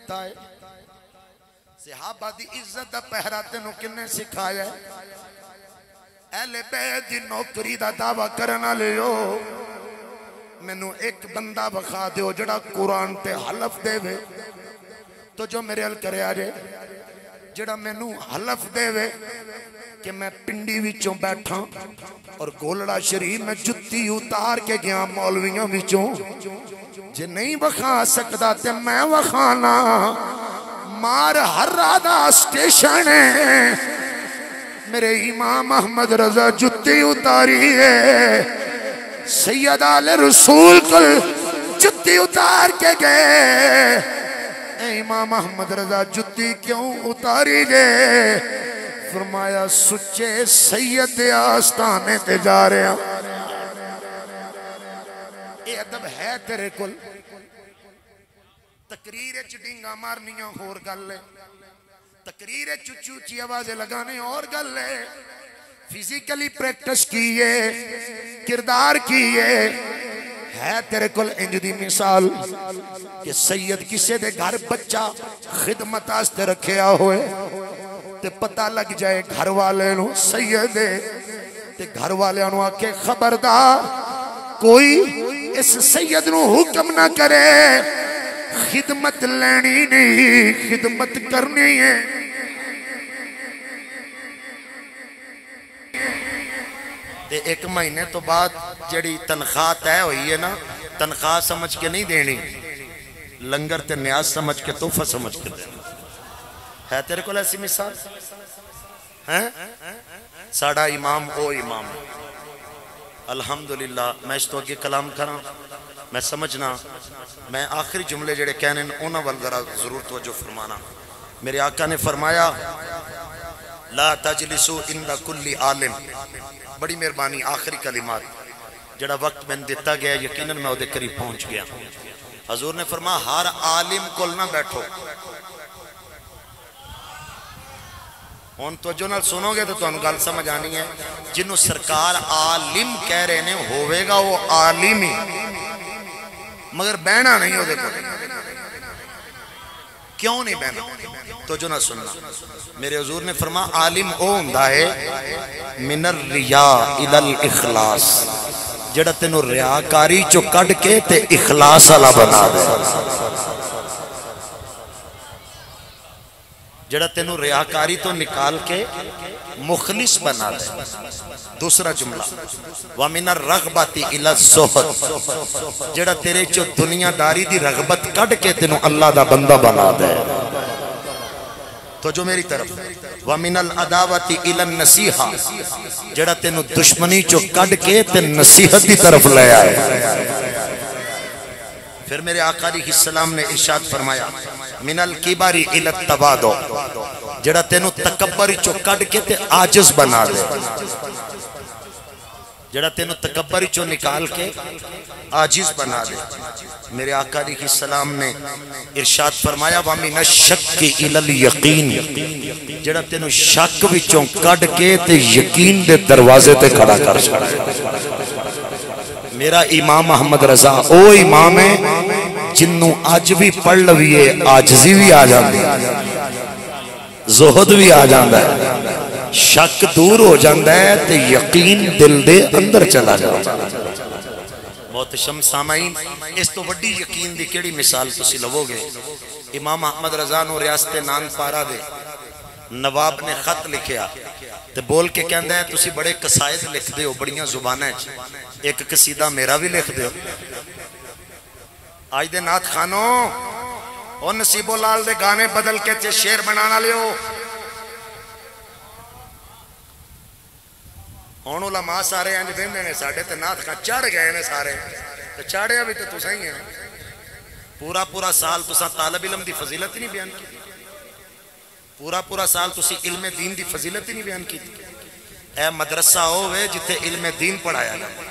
दी इज़्ज़त दा पहरा तेनू किन्ने सिखाया है? अहले बैत दी नौकरी दा दावा करन वाले हो। एक बंदा दियो जड़ा कुरान ते हलफ देवे। तो जो मेरे हल करे जड़ा मैनू हलफ देवे कि मैं पिंडी बैठा और गोलड़ा शरीफ में जुत्ती उतार के गया मौलवियों जे नहीं विखा सकता ते मैं विखाना मार हर्रा दा स्टेशन है मेरे इमाम अहमद रजा जुत्ती उतारी है सैयद आल रसूल को जुत्ती उतार के गए इमाम अहमद रजा जुत्ती क्यों उतारी गए फरमाया, सुच्चे सैयद आस्थाने ते जा रहा ये अदब है तेरे कोल। तकरीर च डिंगा मारनिया, होर गल है। तकरीर च उच्ची उच्ची आवाज़ें लगाने और गल है। फिजिकली प्रैक्टिस की है, किरदार की है। है तेरे दी मिसाल कि सैयद किसे दे घर बच्चा खिदमत रखिया होए पता लग जाए घर वाले सैयद घर वाले आके खबरदार, कोई इस सैयद नु हुक्म ना करे, खिदमत लेनी नहीं, खिदमत करनी है। एक महीने तो बाद जड़ी तनख्वाह तय हुई है ना, तनख्वाह समझ के नहीं देनी। लंगर ते न्याज समझ के, तोहफा समझ के देना। है तेरे को ऐसी मिसाल? है? साडा इमाम, ओ इमाम। अल्हम्दुलिल्लाह, मैं इस तो अगे कलाम करा। मैं समझना, मैं आखिरी जुमले जेड़े कहने उन्होंने वाल जरा ज़रूर तवज्जो फरमाना। मेरे आका ने फरमाया ला तजलिसो कुल्ली आलिम। बड़ी मेहरबानी आखिरी कलिमात। जड़ा वक्त मैंने दिता गया यकीन मैं करीब पहुँच गया। हजूर ने फरमा हर आलिम को ना बैठो। हूँ तवजो न सुनोगे तो तुम गल समझ आनी है जिन्हों सरकार आलिम कह रहे ने होगा वो आलिम ही। मगर बहना नहीं क्यों नहीं बहना तो जो ना सुनना। मेरे हजूर ने फरमा आलिम ओ होंगे है, मिनर रिया इदल इखलास। जड़ा तेन रियाकारी चो कड़ के ते इखलास अला बना दे। जड़ा तेन रियाकारी तो निकाल के मुखलिस बना दे। दूसरा जुमला वमिनर रगबती इला जोहद जड़ा तेरे चो दुनियादारी दी रगबत कट के तेन अल्लाह दा बंदा बना दे। तो जो मेरी तरफ़ वमिनल अदावती इलन नसीहा। जड़ा तेन दुश्मनी चो कट के ते नसीहत की तरफ़ ले आए। फिर मेरे आकाली सलाम ने इरशाद फरमाया मिनल किबारी इलत तबा दो। जड़ा तेन तकबर चो के आजिज बना दे। जड़ा तेन तकबर चो निकाल के आजिज बना दे। मेरे आका की सलाम ने इरशाद फरमाया वामी न शक की इलल यकीन। जड़ा तेन शक विचों कट के ते यकीन दे दरवाजे ते खड़ा कर मेरा इमाम अहमद रजा, ओ इमाम है जिन्नू अज भी पढ़ लवीए आजजी भी आ जाती जोहद भी आ जाता है। शक दूर हो जाता है तो यकीन दिल दे अंदर चला सामाइन इस तो वड्डी यकीन दी केड़ी मिसाल तुसी लवोगे? इमाम अहमद रजा नु दे नवाब ने खत लिखिया। ते बोल के कहंदा है, तुसी बड़े कसायद लिखदे हो बड़ियाँ जुबानां एक कसीदा मेरा भी लिख दो आज दे नाथ खानो और नसीबो लाल दे गाने बदल के ते शेर बनाना लियो ਹੁਣ ਉਲਮਾ ਸਾਰੇ ਇੰਜ ਕਹਿੰਦੇ ਨੇ ਸਾਡੇ ਤੇ ਨਾਥ ਖਾ ਚੜ ਗਏ ਨੇ ਸਾਰੇ ਤੇ ਚੜਿਆ ਵੀ ਤੇ ਤੁਸੀਂ ਹੀ ਹੈ ਪੂਰਾ ਪੂਰਾ ਸਾਲ ਤੁਸੀਂ ਤਾਲਬ ਇਲਮ ਦੀ ਫਜ਼ੀਲਤ ਨਹੀਂ ਬਿਆਨ ਕੀਤੀ पूरा पूरा साल तुसी इल्म दीन दी फजीलत ही नहीं बयान की ए मदरसा होवे जिथे इल्म दीन पढ़ाया जाए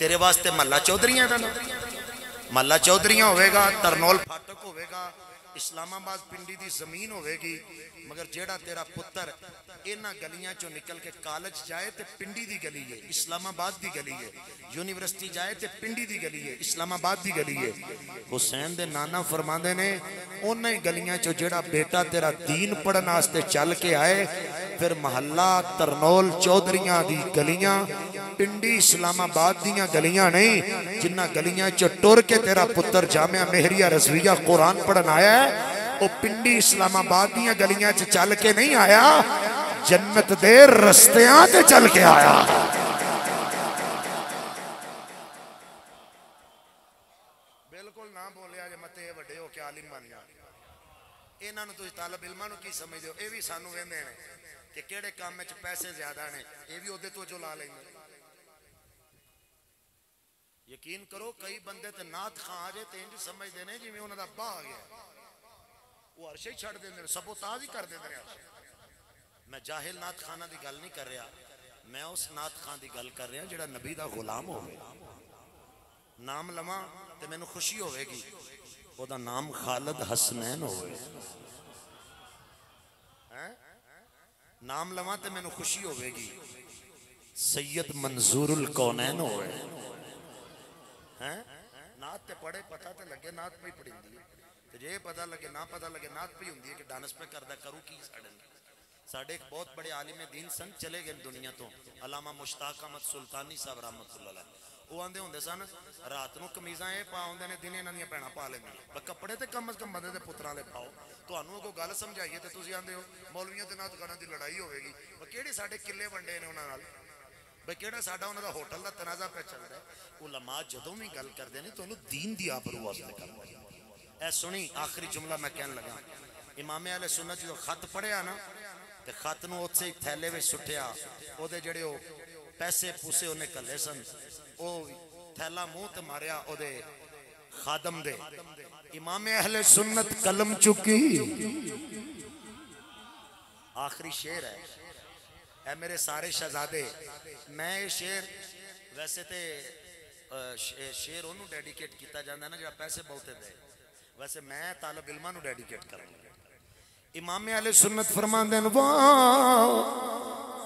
तेरे वास्ते महला चौधरी का ना महला चौधरी होगा तरनोल फाटक होगा इस्लामाबाद पिंडी की ज़मीन होगी मगर जेड़ा तेरा पुत्र इन्हों गलिया चो निकल के कॉलेज जाए तो पिंडी की गली है इस्लामाबाद की गली है यूनिवर्सिटी जाए तो पिंडी की गली है इस्लामाबाद की गली है हुसैन के नाना फरमाते ने, उन्हें गलिया चो जो बेटा तेरा दीन पढ़ने चल के आए, फिर महला तरनोल चौधरिया की गलियाँ टिंडी इस्लामाबाद दियाँ गलियाँ नहीं जिन्हें गलिया चो टुर के तेरा पुत्र जामिया मेहरिया रजविया कुरान पढ़न आया है वह पिंडी इस्लामाबाद दियाँ गलियाँ च चल के नहीं आया, जन्नत दे रस्तिया ते चल के आया। समझ दो बोलिया भी सानू कहते हैं कि केड़े काम पैसे ज़्यादा ने यह भी ओदे तो जो ला लेंगे यकीन करो, कई बंद नाथ खां आ जाए तो समझते हैं जिम्मे उन्हों का आ गया वो अर्शे ही छड़ देते सबोताज ही कर देते मैं जाहिल नाथ खाना की गल नहीं कर रहा। मैं उस नाथ खां की गल कर रहा जो नबी का गुलाम हो नाम लव तो मैं खुशी होगी नाम खालद हसनैन हो? नाम लव तो मैं खुशी होगी सैयद मंजूर उल कौनैन हो हैं नात ते पढ़े पता ते लगे नात पे पढ़ी हुंदी है ते जे पता लगे ना पता लगे नात पे हुंदी है कि डांस पे करदा करूँ की साडे साढ़े एक बहुत बड़े आलिम दीन सन चले गए दुनिया तो अलामा मुश्ताक अहमद सुल्तानी साहब रहमतुल्लाह ਉਹ ਆਂਦੇ ਹੁੰਦੇ ਸਨ ਰਾਤ ਨੂੰ ਕਮੀਜ਼ਾਂ ਇਹ ਪਾਉਂਦੇ ਨੇ ਦਿਨੇ ਇਹਨਾਂ ਦੀਆਂ ਪੈਣਾ ਪਾ ਲੈਂਦੀਆਂ ਪਰ ਕੱਪੜੇ ਤੇ ਕਮ ਅਸ ਕਮ ਬੰਦੇ ਦੇ ਪੁੱਤਰਾਂ ਵਾਲੇ ਪਾਓ ਤੁਹਾਨੂੰ ਕੋਈ ਗੱਲ ਸਮਝਾਈਏ ਤੇ ਤੁਸੀਂ ਆਂਦੇ ਹੋ ਮੌਲਵੀਆਂ ਦੇ ਨਾਲ ਦੁਕਾਨਾਂ ਦੀ ਲੜਾਈ ਹੋਵੇਗੀ ਪਰ ਕਿਹੜੇ ਸਾਡੇ ਕਿੱਲੇ ਵੰਡੇ ਨੇ ਉਹਨਾਂ ਨਾਲ ਬਈ ਕਿਹੜਾ ਸਾਡਾ ਉਹਨਾਂ ਦਾ ਹੋਟਲ ਦਾ ਤਨਾਜ਼ਾ ਪਿਆ ਚੱਲਦਾ ਹੈ ਉਲਮਾ ਜਦੋਂ ਵੀ ਗੱਲ ਕਰਦੇ ਨੇ ਤੁਹਾਨੂੰ ਦੀਨ ਦੀ ਆਬਰੂ ਵਾਸਤੇ ਕਰਦੇ ਐ ਸੁਣੀ ਆਖਰੀ ਜੁਮਲਾ ਮੈਂ ਕਹਿਣ ਲੱਗਾ ਇਮਾਮੇ ਆਲੇ ਸੁਨਨਤ ਜਦੋਂ ਖਤ ਪੜਿਆ ਨਾ ਤੇ ਖਤ ਨੂੰ ਉੱਥੇ ਹੀ ਥੈਲੇ ਵਿੱਚ ਸੁੱਟਿਆ ਉਹਦੇ ਜਿਹੜੇ ਉਹ ਪੈਸੇ ਪੂਸੇ ਉਹਨੇ ਕੱਲੇ ਸਨ ਉਹ ਥੈਲਾ ਮੂੰਹ ਤੇ ਮਾਰਿਆ ਉਹਦੇ ਖਾਦਮ ਦੇ ਇਮਾਮੇ ਅਹਲੇ ਸੁਨਨਤ ਕਲਮ ਚੁੱਕੀ ਆਖਰੀ ਸ਼ੇਰ ਹੈ है मेरे सारे शहजादे, मैं ये शेर, वैसे तो शेर ओनू डेडीकेट किया जाता ना जो पैसे बहुते दे। वैसे मैं तालब इलमा डेडीकेट करूँगा। इमामे आले सुन्नत देन वो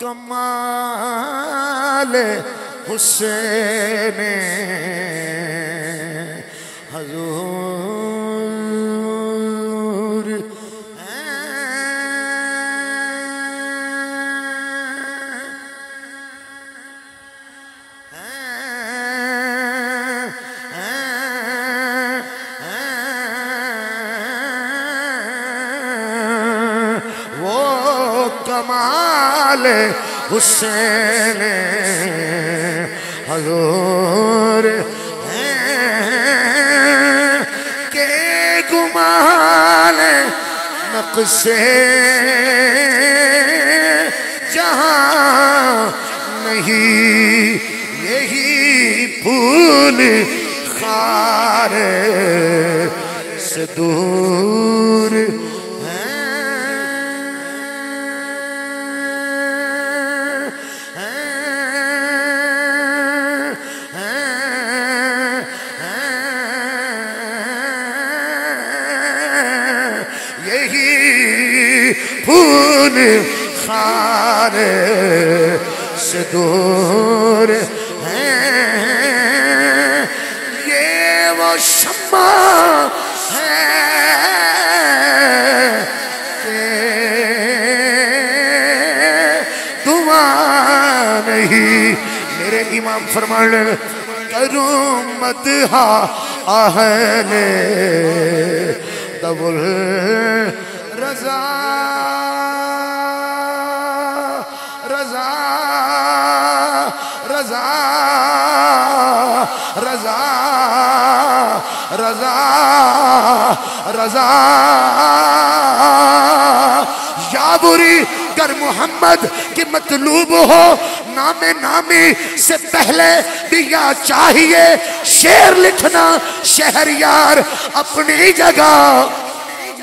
कमाल हुसैन कमाल हुसैन हजूर के गुमाल नक्शे। जहाँ नहीं यही फूल खार खार से दूर हैं। ये वो शम्मा नहीं, मेरे इमाम फरमान करूँ मत हा आहले, दबुल रजा रजा रजा। या बुरी मोहम्मद की मतलूब हो, नामे नामी से पहले दिया चाहिए। शेर लिखना शहर यार, अपनी जगह।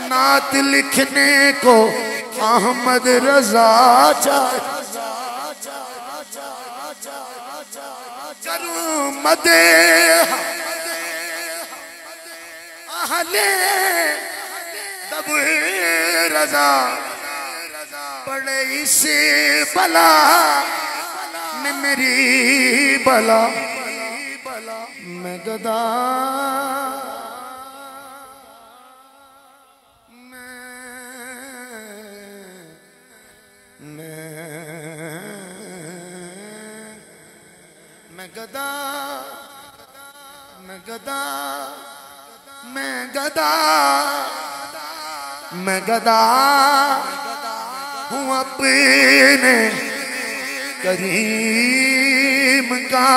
नात लिखने को अहमद रजा चाहिए करूँ मदे अहले तब रजा पड़े इसे बला में मेरी बला मैं गदा मैं गदा मैं गदा मैं गदा मैं गदा हूँ अपने करीम का।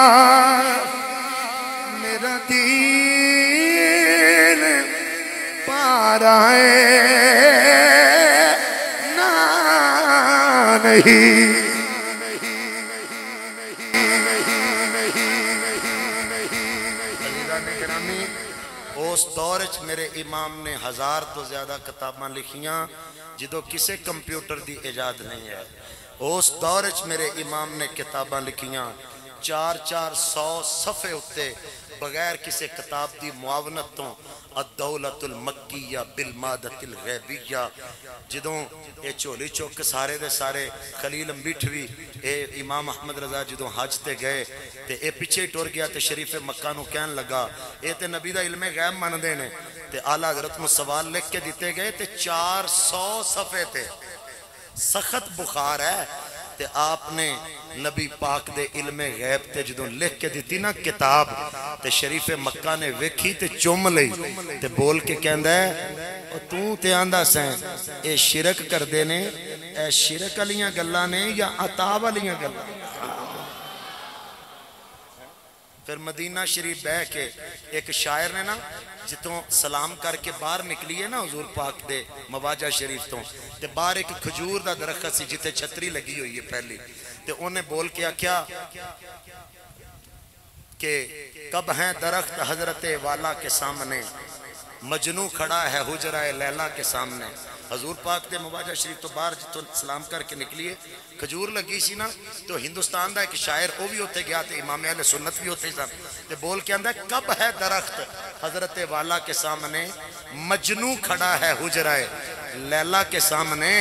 मेरा दिल पारा है, ना नहीं। उस दौर च मेरे इमाम ने हज़ार तो ज़्यादा किताबा लिखिया जो किसी कंप्यूटर की इजाद नहीं है। उस दौर च मेरे इमाम ने किताबा लिखिया, चार चार सौ सफ़े उत्ते बगैर किसी किताब की मुआवनत तो अदौलतुल मक्कीया बिल मादतिल गैबिया। जदों ये झोली चुक सारे दे सारे खलील मिठवी ए इमाम अहमद रजा जो हज ते गए तो यह पिछे टुर गया तो शरीफ मक्का कहन लगा। ये तो नबी का इलमे गैब मनते हैं तो आला हज़रत में सवाल लिख के दिते गए तो चार सौ सफ़े थे सख्त बुखार है ਤੇ ਆਪਨੇ ਨਬੀ ਪਾਕ ਦੇ ਇਲਮੇ ਗੈਬ ਤੇ ਜਦੋਂ ਲਿਖ ਕੇ ਦਿੱਤੀ ਨਾ ਕਿਤਾਬ ਤੇ ਸ਼ਰੀਫ ਮੱਕਾ ਨੇ ਵੇਖੀ ਤੇ ਚੁੰਮ ਲਈ ਤੇ ਬੋਲ ਕੇ ਕਹਿੰਦਾ ਉਹ ਤੂੰ ਤੇ ਆਂਦਾ ਸੈਂ ਇਹ ਸ਼ਿਰਕ ਕਰਦੇ ਨੇ ਇਹ ਸ਼ਿਰਕ ਵਾਲੀਆਂ ਗੱਲਾਂ ਨੇ ਜਾਂ ਅਤਾ ਵਾਲੀਆਂ ਗੱਲਾਂ फिर मदीना शरीफ बह के एक शायर ने ना जितों सलाम करके बाहर निकली है ना हजूर पाक दे मवाजा शरीफ तो बहर एक खजूर का दरखत से जिते छतरी लगी हुई है पहली। तो उन्हें बोल के आख्या के कब है दरख्त हज़रत वाला के सामने? मजनू खड़ा है हुजरा लैला के सामने। हजूर पाक के मुबाजा शरीफ तो बाहर जितों सलाम करके निकलिए। खजूर लगी सी ना तो हिंदुस्तान का एक शायर वह भी उत्थे गया तो इमाम अहले सुन्नत भी उत्थे सन ते बोल के आंदा, कब है दरख्त? हज़रत वाला के सामने, मजनू खड़ा है हुजराए लैला के सामने,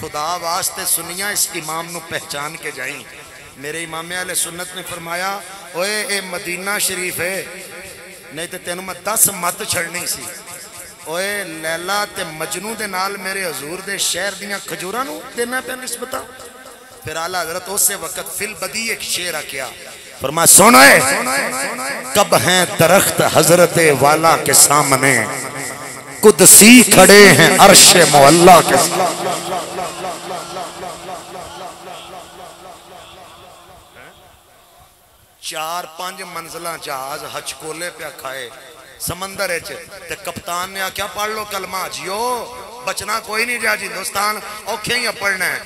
खुदा वास्ते सुनिया इस इमाम नु पहचान के जाई। मेरे इमाम अहले सुन्नत ने फरमाया, ओए, ए मदीना शरीफ है नहीं तो तेन मैं दस मत छड़नी सी। ओए लैला ते मजनू दे नाल मेरे हजूर दे शहर दियाँ खजूरां नु देना पे निस्बत फिर आला हज़रत उस वक्त फिल बदी एक शेर आख्या फरमा सुनो कब हैं दरख्त हज़रत वाला के सामने कुदसी खड़े हैं अर्श मोहल्ला के चार पाँच मंजिला जहाज़ हचकोले पे खाए समंदर ते कप्तान ने आख्या पढ़ लो कलमा, जियो। बचना कोई नहीं जा हिंदुस्तान औखे ही पढ़ना है।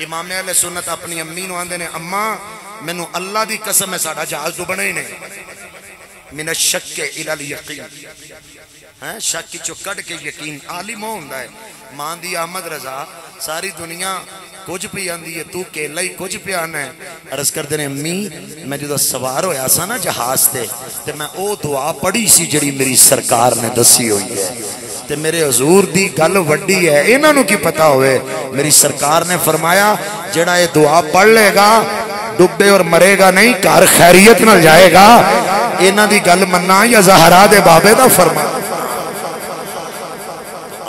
इमामे अले सुन्नत अपनी अम्मी आते ने, अम्मा, मैनू अल्लाह की कसम है साडा जहाज़ डुबना ही नहीं मिन शक के इलल यकीन। है? शक चो कट के यकीन आलिम होंदा है। माँ दी अहमद रजा, सारी दुनिया कुछ पी आंदी है, तू केला ही कुछ पिया है। अर्ज़ करते ने, अम्मी, मैं जो सवार होया सा ना जहाज़ ते ते मैं ओ दुआ पढ़ी सी जड़ी मेरी सरकार ने दसी हुई है। ते मेरे हजूर दी गल वड्डी है इन्हां की पता होवे? मेरी सरकार ने फरमाया, जेड़ा ये दुआ पढ़ लेगा डुबे और मरेगा नहीं, घर खैरियत न जाएगा। इन्हां दी गल मन्ना या जहरा दे बाबे दा फरमा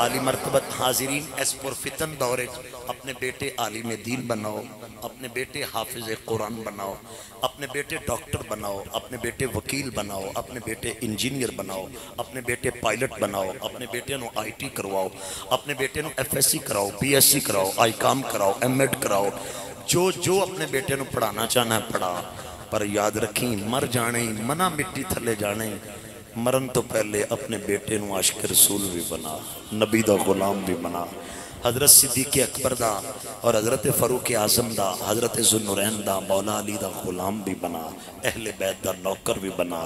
आली मरतबत हाजिरीन एस पुरफितन दौरे अपने बेटे आलिम दीन बनाओ, अपने बेटे हाफिज कुरान बनाओ, अपने बेटे डॉक्टर बनाओ, अपने बेटे वकील बनाओ, अपने बेटे इंजीनियर बनाओ, अपने बेटे पायलट बनाओ, अपने बेटे आई टी करवाओ, अपने बेटे एफ़ एस सी कराओ पी एस सी कराओ आई काम कराओ एम एड कराओ, जो जो अपने बेटे पढ़ाना चाहना है पढ़ा, पर याद रखी, मर जाने मना मिट्टी थले जाने मरण तो पहले अपने बेटे आशिक रसूल भी बना नबी का गुलाम भी बना। हज़रत सिद्दीक अकबर दा और हज़रत फरूक आज़म दा, हज़रत जुनरैन दा, मौला अली दा गुलाम भी बना, अहले बैत दा नौकर भी बना।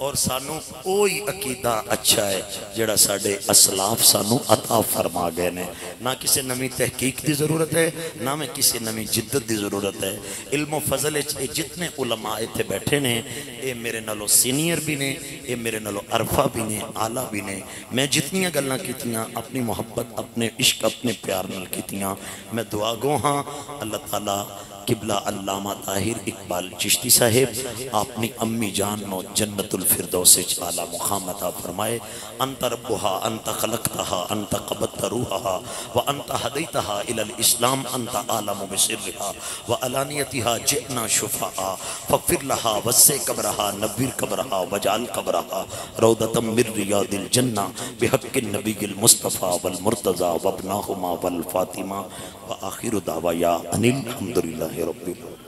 और सानू ओही अकीदा अच्छा है जेड़ा साडे असलाफ सानू अता फरमा गए ने। ना किसी नवी तहकीक की ज़रूरत है, ना में किसी नवी जिद्दत की ज़रूरत है। इल्मो फजल जितने उलमा इतने बैठे ने ये मेरे नालों सीनियर भी ने ये मेरे नालों अरफा भी ने, आला भी ने। मैं जितनियाँ गल्लां कीतियाँ, अपनी मुहब्बत, अपने इश्क, अपने प्यार मैं दुआगो हाँ अल्लाह ताला किबला अल्लामा ताहिर इकबाल चिश्ती साहेब अपनी अम्मी जान नो जन्नतुल फिरदौस आला मुकाम अता फरमाए, अंत रब्बुहा, अंत खलकतहा, अंत कबत रूहा व अंत हदैतहा इलल इस्लाम, अंत आलम बिसिरहा, व अलानियतिहा जितना शुफा फफिर लहा, वस्से कबरहा, नब्बिर कबरहा, वजाल कबरहा, रौदतम मिर रियादिल जन्ना, बिहक्किन नबील मुस्तफ़ा वल मुर्तज़ा, वबनाहुमा वल फातिमा, व आखिर दावा या अनिल, अल्हम्दुलिल्लाहि। your people.